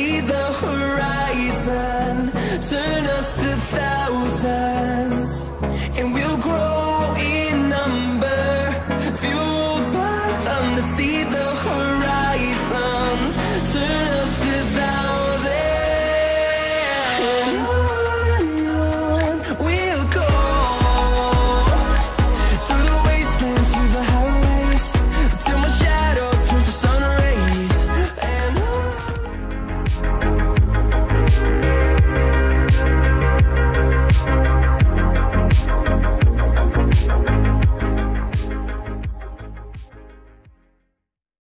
see the horizon, turn us to thousands. And we'll grow in number, fueled by them see the horizon.